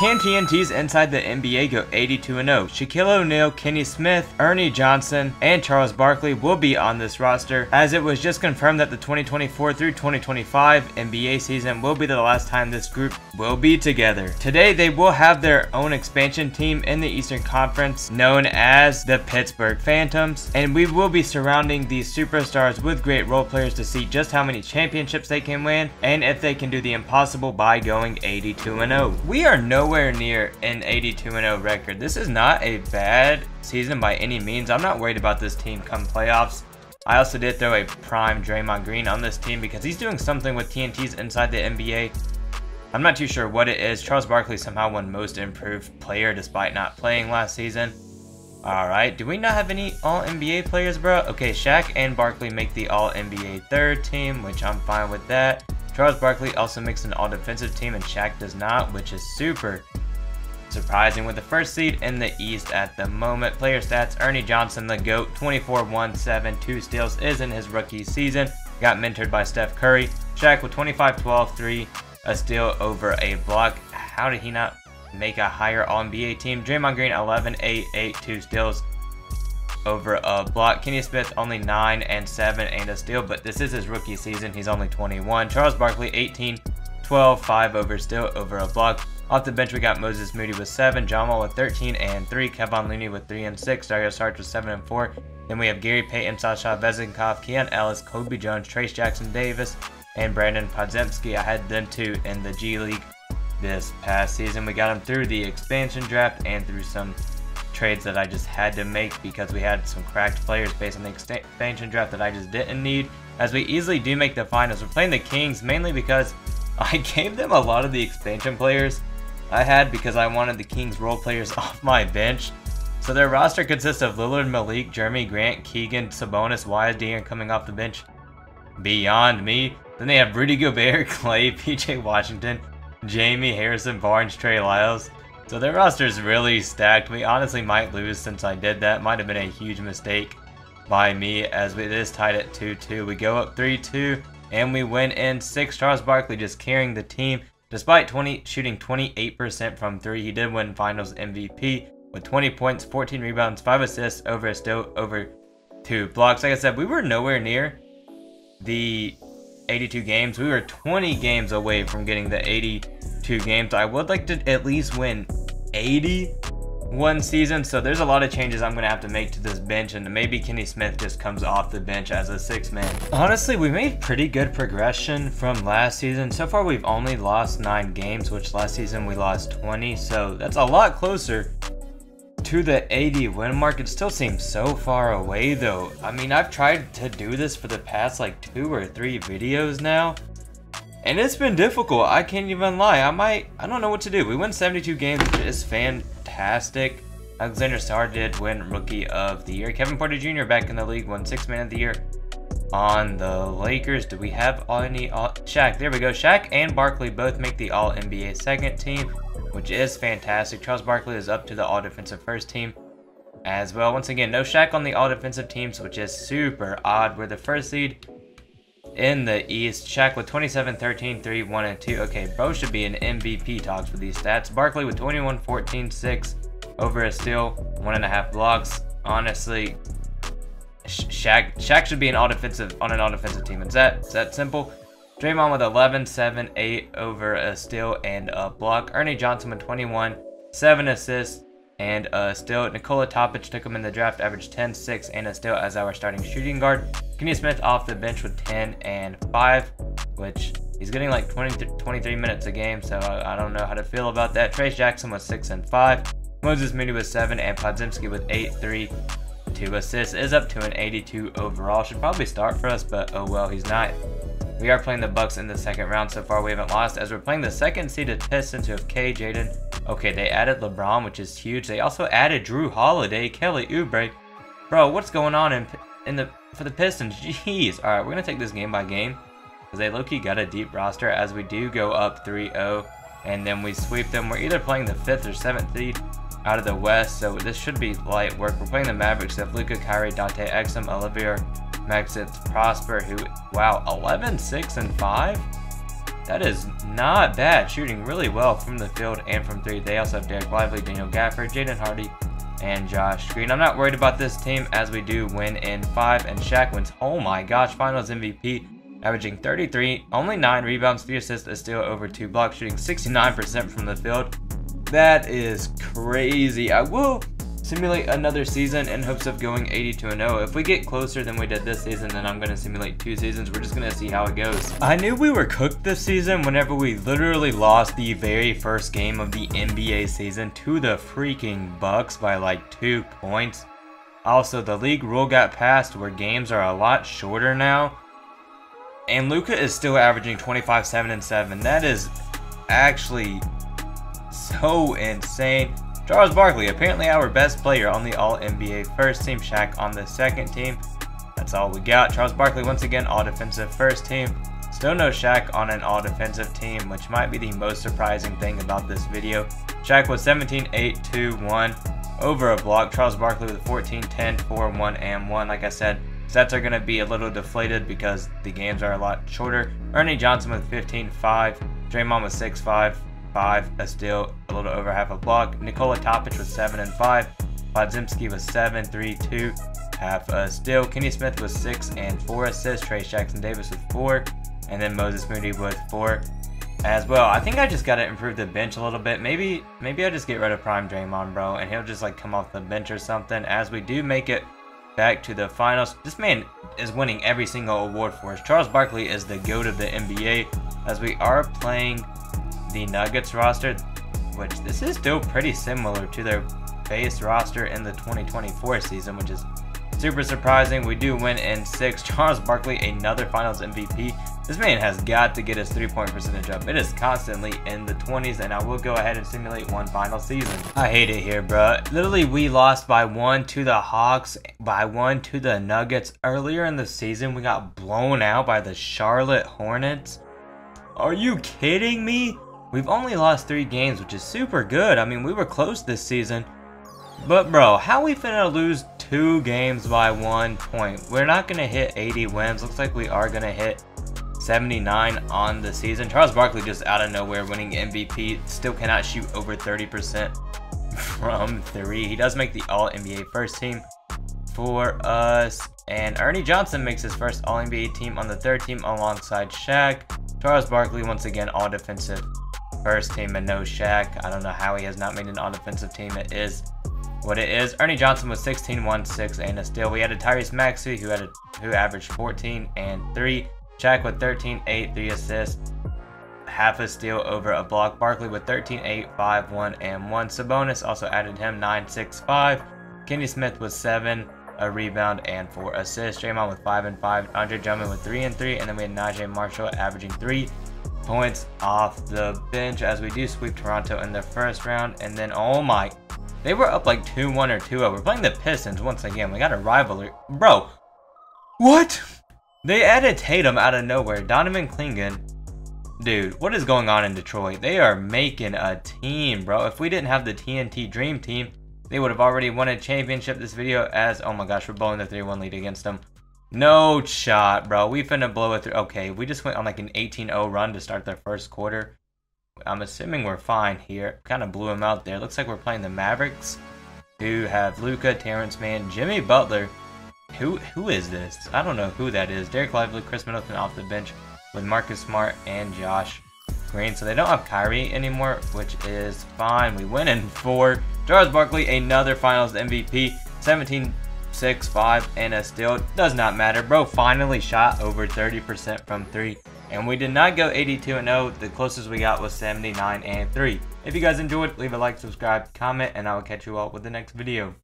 Can TNTs inside the NBA go 82-0? Shaquille O'Neal, Kenny Smith, Ernie Johnson, and Charles Barkley will be on this roster, as it was just confirmed that the 2024 through 2025 NBA season will be the last time this group will be together. Today, they will have their own expansion team in the Eastern Conference known as the Pittsburgh Phantoms, and we will be surrounding these superstars with great role players to see just how many championships they can win and if they can do the impossible by going 82-0. We are nowhere near an 82-0 record. This is not a bad season by any means. I'm not worried about this team come playoffs. I also did throw a prime Draymond Green on this team because he's doing something with TNTs inside the NBA. I'm not too sure what it is. Charles Barkley somehow won most improved player despite not playing last season. Alright, do we not have any All-NBA players, bro? Okay, Shaq and Barkley make the All-NBA third team, which I'm fine with that. Charles Barkley also makes an all-defensive team and Shaq does not, which is super surprising with the first seed in the East at the moment. Player stats, Ernie Johnson, the GOAT, 24-1-7, 2 steals is in his rookie season. Got mentored by Steph Curry. Shaq with 25-12, 3, a steal over a block. How did he not make a higher All-NBA team? Draymond Green, 11, 8, 8, 2 steals over a block. Kenny Smith only 9 and 7 and a steal, but this is his rookie season. He's only 21. Charles Barkley 18, 12, 5 over steal over a block. Off the bench, we got Moses Moody with 7, John Wall with 13 and 3, Kevon Looney with 3 and 6, Dario Saric with 7 and 4. Then we have Gary Payton, Sasha Vezenkov, Keon Ellis, Kobe Jones, Trayce Jackson Davis, and Brandin Podziemski. I had them two in the G League this past season. We got them through the expansion draft and through some trades that I just had to make because we had some cracked players based on the expansion draft that I just didn't need. As we easily do make the finals, we're playing the Kings mainly because I gave them a lot of the expansion players I had because I wanted the Kings role players off my bench. So their roster consists of Lillard, Malik, Jerami Grant, Keegan, Sabonis, Wyatt Dean coming off the bench beyond me. Then they have Rudy Gobert, Klay, PJ Washington, Jamie, Harrison Barnes, Trey Lyles. So their roster is really stacked. We honestly might lose since I did that. Might have been a huge mistake by me as we, it is tied at 2-2. We go up 3-2 and we win in 6. Charles Barkley just carrying the team. Despite 20 shooting 28% from 3, he did win finals MVP with 20 points, 14 rebounds, 5 assists, over a still over 2 blocks. Like I said, we were nowhere near the 82 games. We were 20 games away from getting the 82 games. I would like to at least win 80 one season, so there's a lot of changes I'm going to have to make to this bench, and maybe Kenny Smith just comes off the bench as a six man. Honestly, we made pretty good progression from last season. So far, we've only lost 9 games, which last season we lost 20, so that's a lot closer to the 80 win mark. It still seems so far away, though. I mean, I've tried to do this for the past, like, two or three videos now, and it's been difficult. I can't even lie. I might, I don't know what to do. We won 72 games, which is fantastic. Alexandre Sarr did win Rookie of the Year. Kevin Porter Jr. back in the league won Six Man of the Year. On the Lakers, do we have any all Shaq? There we go. Shaq and Barkley both make the All NBA second team, which is fantastic. Charles Barkley is up to the All Defensive first team as well. Once again, no Shaq on the All Defensive teams, which is super odd. We're the first seed in the East. Shaq with 27, 13, 3, 1, and 2. Okay, bro should be in MVP talks for these stats. Barkley with 21, 14, 6, over a steal, one and a half blocks. Honestly, Shaq, Shaq should be an all defensive on an all defensive team. Is that is that simple? Draymond with 11, 7, 8 over a steal and a block. Ernie Johnson with 21, 7 assists, and uh, still, Nikola Topic took him in the draft, averaged 10, 6, and a steal as our starting shooting guard. Kenny Smith off the bench with 10 and 5, which he's getting like 20, 23 minutes a game, so I, I don't know how to feel about that. Trayce Jackson was 6 and 5. Moses Moody was 7, and Podziemski with 8, 3, 2 assists. Is up to an 82 overall. Should probably start for us, but oh well, he's not. We are playing the Bucks in the second round so far. We haven't lost as we're playing the second seeded Pistons who have K, Jaden, Okay, they added LeBron, which is huge. They also added Jrue Holiday, Kelly Oubre. Bro, what's going on in in the for the Pistons? Jeez. All right, we're gonna take this game by game because they low-key got a deep roster as we do go up 3-0 and then we sweep them. We're either playing the fifth or seventh seed out of the West, so this should be light work. We're playing the Mavericks of Luka, Kyrie, Dante Exum, Olivier, Maxence Prosper, who wow, 11, 6, and 5. That is not bad. Shooting really well from the field and from three. They also have Dereck Lively, Daniel Gafford, Jaden Hardy, and Josh Green. I'm not worried about this team as we do win in five. And Shaq wins, oh my gosh, finals MVP, averaging 33, only nine rebounds, three assists, a steal, over two blocks, shooting 69% from the field. That is crazy. I will simulate another season in hopes of going 82-0. If we get closer than we did this season, then I'm going to simulate two seasons. We're just going to see how it goes. I knew we were cooked this season whenever we literally lost the very first game of the NBA season to the freaking Bucks by like two points. Also, the league rule got passed where games are a lot shorter now. And Luka is still averaging 25, 7, and 7. That is actually so insane. Charles Barkley, apparently our best player on the All-NBA first team. Shaq on the second team. That's all we got. Charles Barkley once again all-defensive first team. Still no Shaq on an all-defensive team, which might be the most surprising thing about this video. Shaq was 17, 8, 2, 1 over a block. Charles Barkley with 14, 10, 4, 1, and 1. Like I said, stats are going to be a little deflated because the games are a lot shorter. Ernie Johnson with 15, 5. Draymond with 6, 5 five, a steal, a little over half a block. Nikola Topic was seven and five. Podziemski was seven, three, two, half a steal. Kenny Smith was six and four assists. Trayce Jackson Davis with four, and then Moses Moody with four as well. I think I just gotta improve the bench a little bit. Maybe maybe I'll just get rid of Prime Draymond, bro, and he'll just like come off the bench or something. As we do make it back to the finals. This man is winning every single award for us. Charles Barkley is the GOAT of the NBA as we are playing the Nuggets roster, which this is still pretty similar to their base roster in the 2024 season, which is super surprising. We do win in six. Charles Barkley, another finals MVP. This man has got to get his three-point percentage up. It is constantly in the 20s, and I will go ahead and simulate one final season. I hate it here, bro. Literally, we lost by one to the Hawks, by one to the Nuggets. Earlier in the season, we got blown out by the Charlotte Hornets. Are you kidding me? We've only lost three games, which is super good. I mean, we were close this season. But bro, how we finna lose two games by one point? We're not gonna hit 80 wins. Looks like we are gonna hit 79 on the season. Charles Barkley just out of nowhere winning MVP. Still cannot shoot over 30% from three. He does make the All-NBA first team for us. And Ernie Johnson makes his first All-NBA team on the third team alongside Shaq. Charles Barkley once again all defensive first team and no Shaq. I don't know how he has not made an all-defensive team. It is what it is. Ernie Johnson was 16, 1, 6, and a steal. We had a Tyrese Maxey who had a, who averaged 14 and 3. Shaq with 13, 8, 3 assists. Half a steal over a block. Barkley with 13, 8, 5, 1, and 1. Sabonis also added him 9, 6, 5. Kenny Smith with 7, a rebound, and 4 assists. Draymond with 5 and 5. Andre Drummond with 3 and 3. And then we had Naji Marshall averaging 3, points off the bench as we do sweep Toronto in the first round. And then, oh my, they were up like 2-1 or 2-0. We're playing the Pistons once again. We got a rivalry. Bro, what? They added Tatum out of nowhere. Donovan Clingan. Dude, what is going on in Detroit? They are making a team, bro. If we didn't have the TNT Dream Team, they would have already won a championship this video as, oh my gosh, we're blowing the 3-1 lead against them. No shot, bro. We finna blow it through. Okay, we just went on like an 18-0 run to start their first quarter. I'm assuming we're fine here. Kind of blew him out there. Looks like we're playing the Mavericks, who have Luka, Terance Mann, Jimmy Butler. Who Who is this? I don't know who that is. Dereck Lively, Khris Middleton off the bench with Marcus Smart and Josh Green. So they don't have Kyrie anymore, which is fine. We win in four. Charles Barkley, another Finals MVP. 17 6, 5, and a steal. Does not matter. Bro finally shot over 30% from 3. And we did not go 82 and 0. The closest we got was 79 and 3. If you guys enjoyed, leave a like, subscribe, comment, and I will catch you all with the next video.